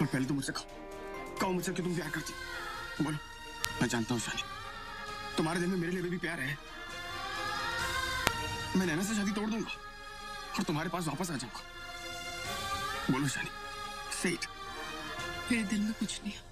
पर पहले तो मुझसे कहो कहो मुझसे कि तुम प्यार करती बोलो। मैं जानता हूँ शानी तुम्हारे दिल में मेरे लिए भी प्यार है। मैं नैना से शादी तोड़ दूँगा और तुम्हारे पास वापस आ जाऊँगा। बोलो शानी सही मेरे दिल में कुछ नहीं है।